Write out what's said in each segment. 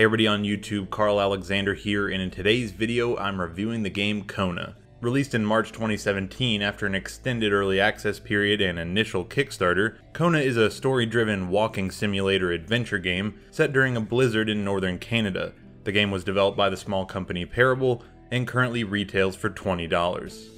Hey everybody on YouTube, Karl Alexander here, and in today's video I'm reviewing the game Kona. Released in March 2017 after an extended early access period and initial Kickstarter, Kona is a story-driven walking simulator adventure game set during a blizzard in northern Canada. The game was developed by the small company Parabole and currently retails for $20.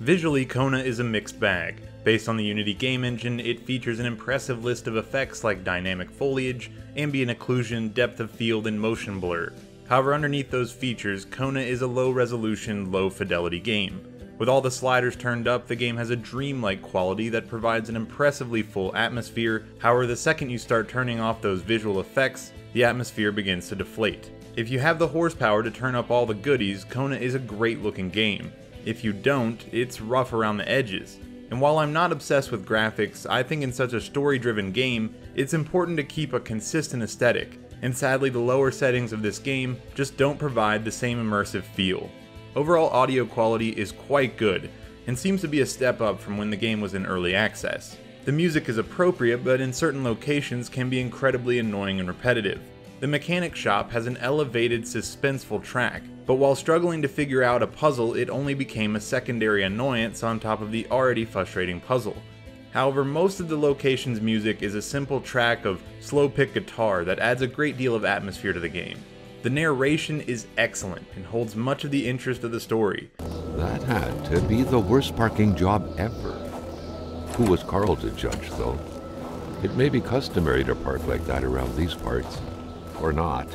Visually, Kona is a mixed bag. Based on the Unity game engine, it features an impressive list of effects like dynamic foliage, ambient occlusion, depth of field, and motion blur. However, underneath those features, Kona is a low resolution, low fidelity game. With all the sliders turned up, the game has a dreamlike quality that provides an impressively full atmosphere, however the second you start turning off those visual effects, the atmosphere begins to deflate. If you have the horsepower to turn up all the goodies, Kona is a great looking game. If you don't, it's rough around the edges. And while I'm not obsessed with graphics, I think in such a story driven game, it's important to keep a consistent aesthetic, and sadly the lower settings of this game just don't provide the same immersive feel. Overall audio quality is quite good, and seems to be a step up from when the game was in early access. The music is appropriate, but in certain locations can be incredibly annoying and repetitive. The mechanic shop has an elevated, suspenseful track, but while struggling to figure out a puzzle, it only became a secondary annoyance on top of the already frustrating puzzle. However, most of the location's music is a simple track of slow pick guitar that adds a great deal of atmosphere to the game. The narration is excellent and holds much of the interest of the story. That had to be the worst parking job ever. Who was Carl to judge, though? It may be customary to park like that around these parts or not.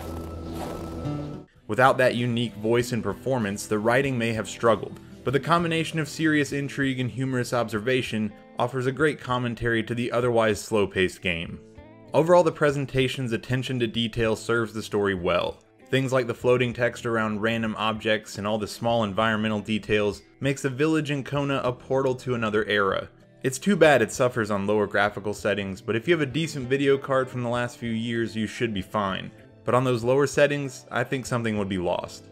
Without that unique voice and performance, the writing may have struggled, but the combination of serious intrigue and humorous observation offers a great commentary to the otherwise slow paced game. Overall, the presentation's attention to detail serves the story well. Things like the floating text around random objects and all the small environmental details makes the village in Kona a portal to another era. It's too bad it suffers on lower graphical settings, but if you have a decent video card from the last few years, you should be fine but on those lower settings, I think something would be lost.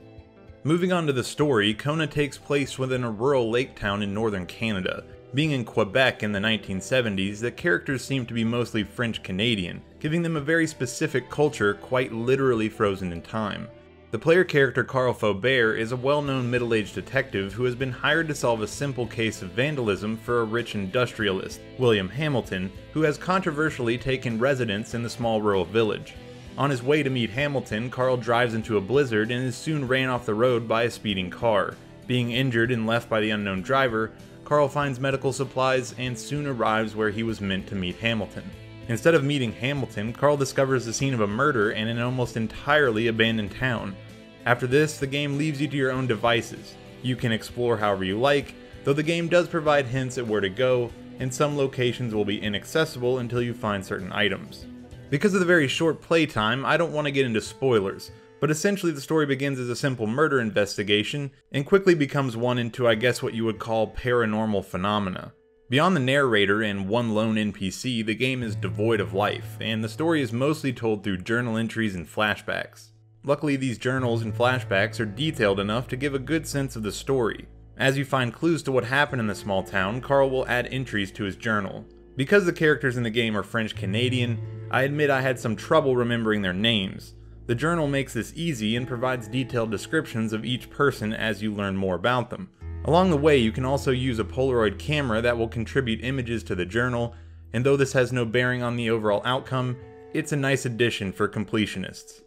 Moving on to the story, Kona takes place within a rural lake town in northern Canada. Being in Quebec in the 1970s, the characters seem to be mostly French Canadian, giving them a very specific culture quite literally frozen in time. The player character Carl Faubert is a well-known middle-aged detective who has been hired to solve a simple case of vandalism for a rich industrialist, William Hamilton, who has controversially taken residence in the small rural village. On his way to meet Hamilton, Carl drives into a blizzard and is soon ran off the road by a speeding car. Being injured and left by the unknown driver, Carl finds medical supplies and soon arrives where he was meant to meet Hamilton. Instead of meeting Hamilton, Carl discovers the scene of a murder in an almost entirely abandoned town. After this, the game leaves you to your own devices. You can explore however you like, though the game does provide hints at where to go, and some locations will be inaccessible until you find certain items. Because of the very short playtime, I don't want to get into spoilers, but essentially the story begins as a simple murder investigation and quickly becomes one into I guess what you would call paranormal phenomena. Beyond the narrator and one lone NPC, the game is devoid of life, and the story is mostly told through journal entries and flashbacks. Luckily, these journals and flashbacks are detailed enough to give a good sense of the story. As you find clues to what happened in the small town, Carl will add entries to his journal. Because the characters in the game are French Canadian, I admit I had some trouble remembering their names. The journal makes this easy and provides detailed descriptions of each person as you learn more about them. Along the way, you can also use a Polaroid camera that will contribute images to the journal, and though this has no bearing on the overall outcome, it's a nice addition for completionists.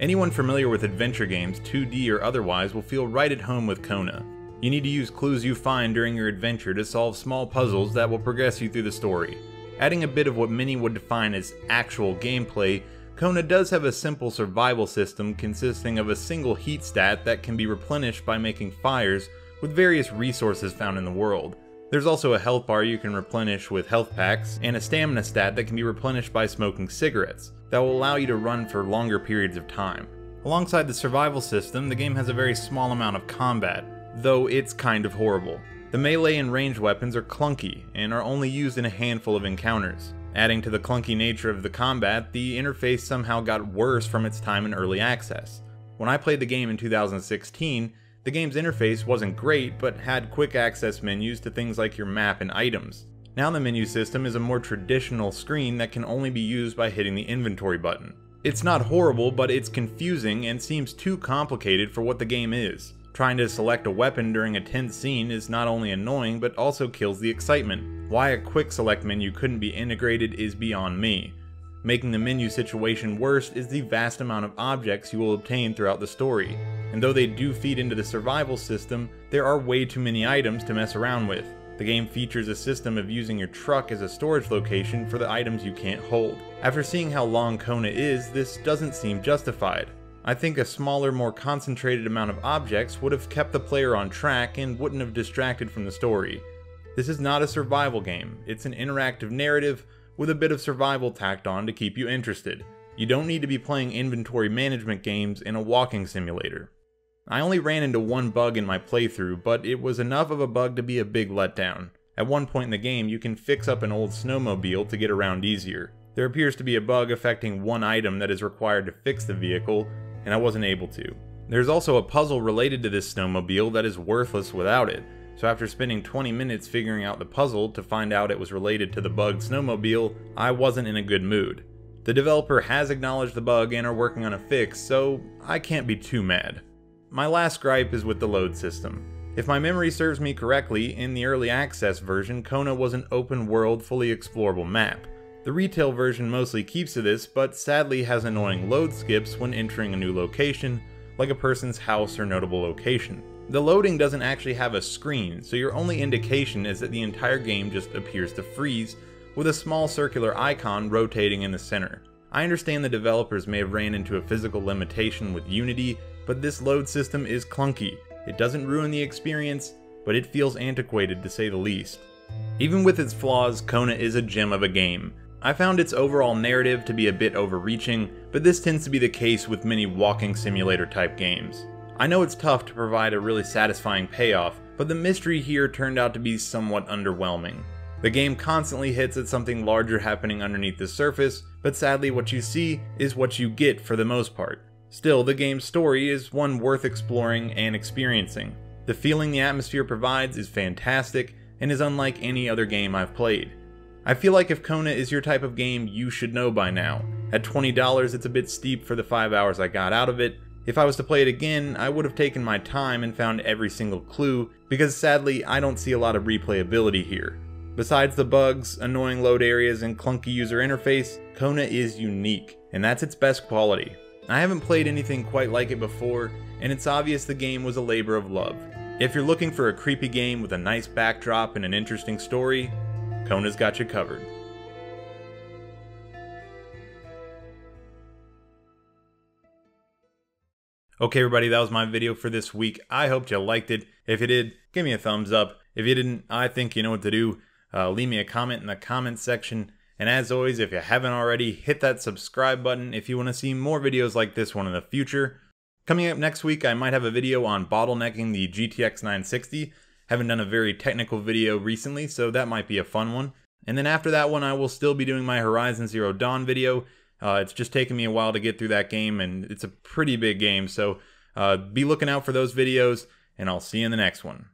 Anyone familiar with adventure games, 2D or otherwise, will feel right at home with Kona. You need to use clues you find during your adventure to solve small puzzles that will progress you through the story. Adding a bit of what many would define as actual gameplay, Kona does have a simple survival system consisting of a single heat stat that can be replenished by making fires with various resources found in the world. There's also a health bar you can replenish with health packs, and a stamina stat that can be replenished by smoking cigarettes, that will allow you to run for longer periods of time. Alongside the survival system, the game has a very small amount of combat, though it's kind of horrible. The melee and ranged weapons are clunky and are only used in a handful of encounters. Adding to the clunky nature of the combat, the interface somehow got worse from its time in early access. When I played the game in 2016, the game's interface wasn't great, but had quick access menus to things like your map and items. Now the menu system is a more traditional screen that can only be used by hitting the inventory button. It's not horrible, but it's confusing and seems too complicated for what the game is. Trying to select a weapon during a tense scene is not only annoying, but also kills the excitement. Why a quick select menu couldn't be integrated is beyond me. Making the menu situation worse is the vast amount of objects you will obtain throughout the story, and though they do feed into the survival system, there are way too many items to mess around with. The game features a system of using your truck as a storage location for the items you can't hold. After seeing how long Kona is, this doesn't seem justified. I think a smaller, more concentrated amount of objects would have kept the player on track and wouldn't have distracted from the story. This is not a survival game, it's an interactive narrative with a bit of survival tacked on to keep you interested. You don't need to be playing inventory management games in a walking simulator. I only ran into one bug in my playthrough, but it was enough of a bug to be a big letdown. At one point in the game, you can fix up an old snowmobile to get around easier. There appears to be a bug affecting one item that is required to fix the vehicle, and I wasn't able to. There's also a puzzle related to this snowmobile that is worthless without it, so after spending 20 minutes figuring out the puzzle to find out it was related to the bugged snowmobile, I wasn't in a good mood. The developer has acknowledged the bug and are working on a fix, so I can't be too mad. My last gripe is with the load system. If my memory serves me correctly, in the early access version, Kona was an open world, fully explorable map. The retail version mostly keeps to this, but sadly has annoying load skips when entering a new location, like a person's house or notable location. The loading doesn't actually have a screen, so your only indication is that the entire game just appears to freeze, with a small circular icon rotating in the center. I understand the developers may have ran into a physical limitation with Unity but this load system is clunky. It doesn't ruin the experience, but it feels antiquated to say the least. Even with its flaws, Kona is a gem of a game. I found its overall narrative to be a bit overreaching, but this tends to be the case with many walking simulator type games. I know it's tough to provide a really satisfying payoff, but the mystery here turned out to be somewhat underwhelming. The game constantly hits at something larger happening underneath the surface, but sadly what you see is what you get for the most part. Still, the game's story is one worth exploring and experiencing. The feeling the atmosphere provides is fantastic and is unlike any other game I've played. I feel like if Kona is your type of game, you should know by now. At $20, it's a bit steep for the 5 hours I got out of it. If I was to play it again, I would have taken my time and found every single clue, because sadly, I don't see a lot of replayability here. Besides the bugs, annoying load areas, and clunky user interface, Kona is unique, and that's its best quality. I haven't played anything quite like it before, and it's obvious the game was a labor of love. If you're looking for a creepy game with a nice backdrop and an interesting story, Kona's got you covered. Okay everybody, that was my video for this week. I hope you liked it. If you did, give me a thumbs up. If you didn't, I think you know what to do. Uh, leave me a comment in the comments section. And as always, if you haven't already, hit that subscribe button if you want to see more videos like this one in the future. Coming up next week, I might have a video on bottlenecking the GTX 960. Haven't done a very technical video recently, so that might be a fun one. And then after that one, I will still be doing my Horizon Zero Dawn video. Uh, it's just taken me a while to get through that game, and it's a pretty big game, so uh, be looking out for those videos, and I'll see you in the next one.